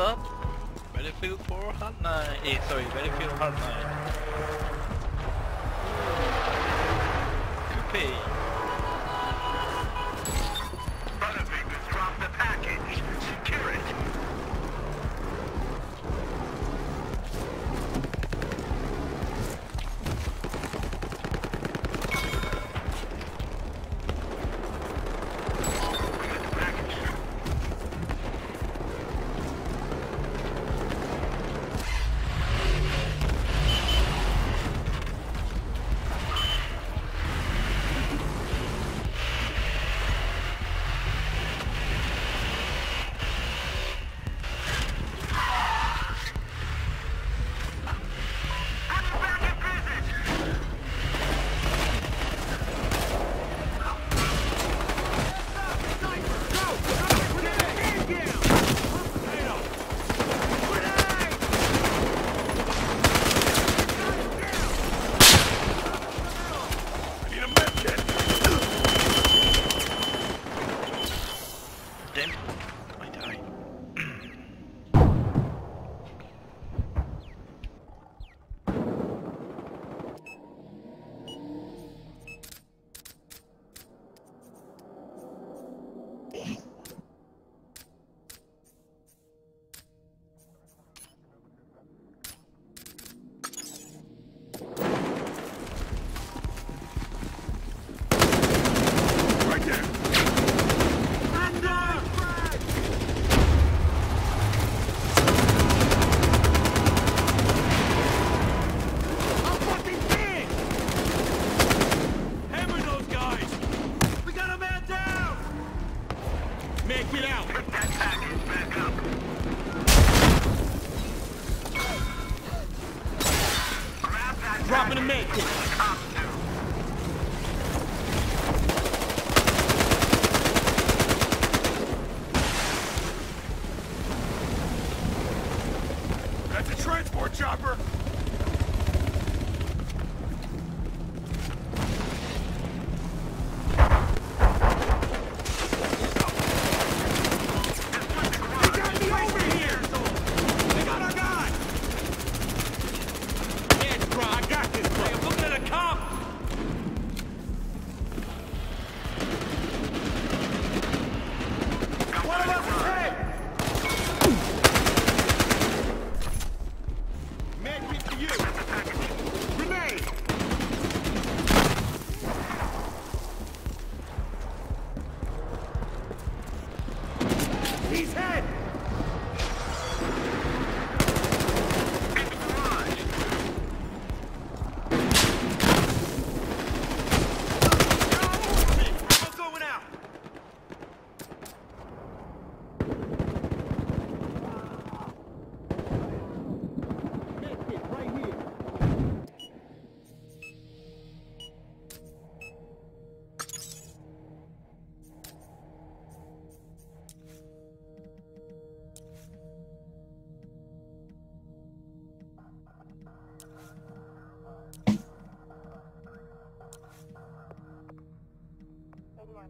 up? Battlefield 4 Hardline. Eh, sorry, Battlefield Hardline. Coupe. dropping a man.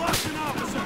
Lost officer!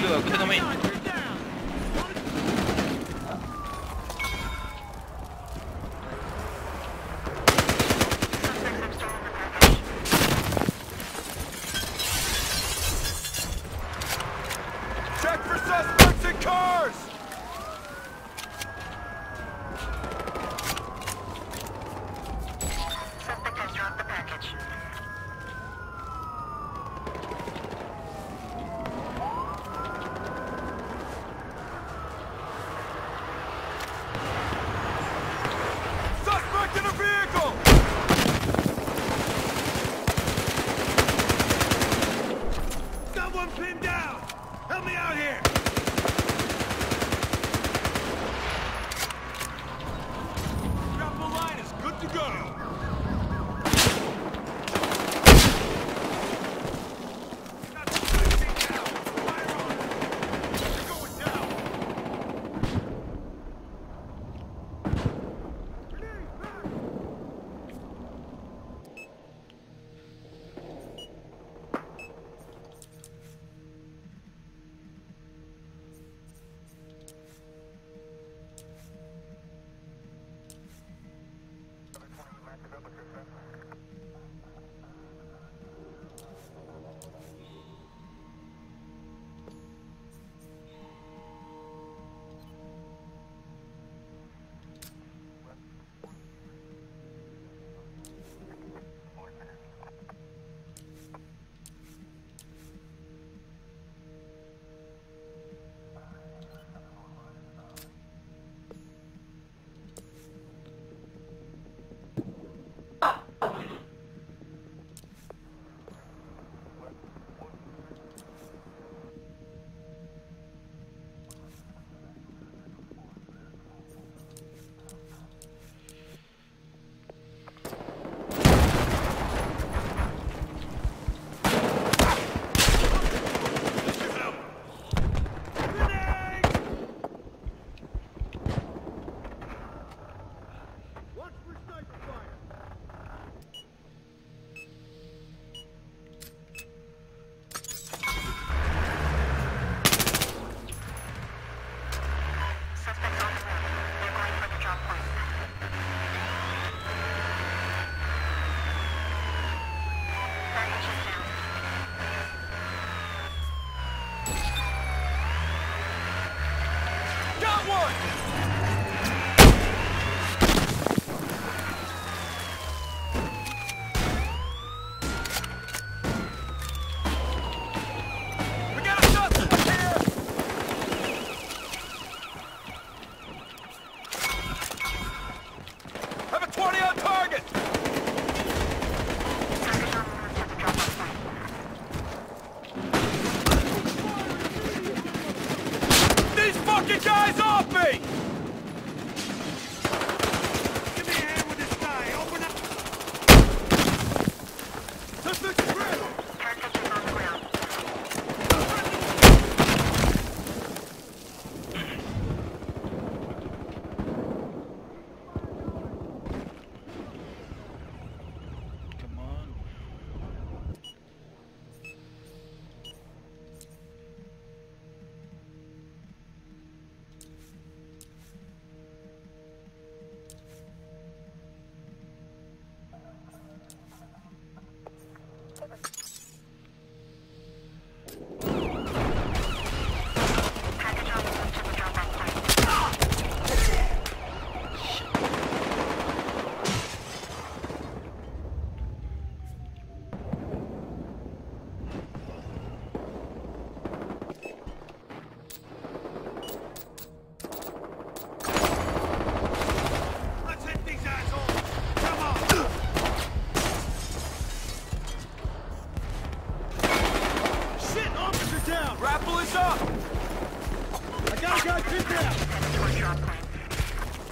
ルールは奥手がメイン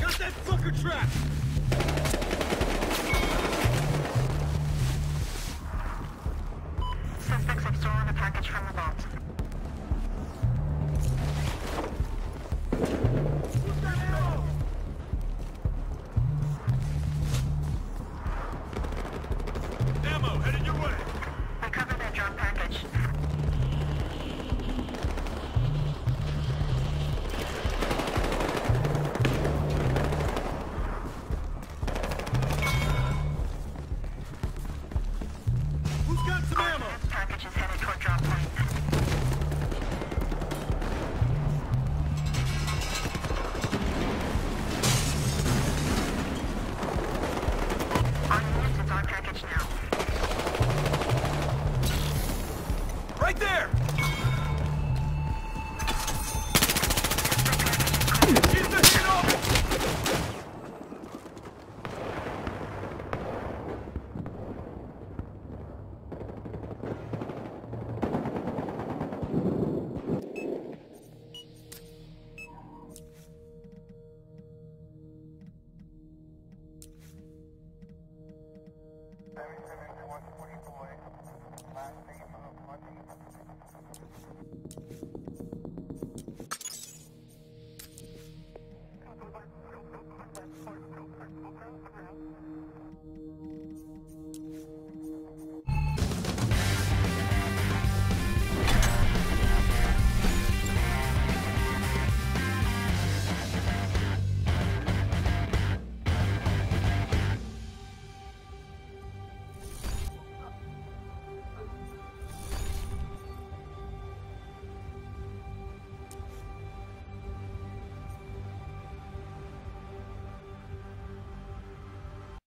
Got that fucker trapped.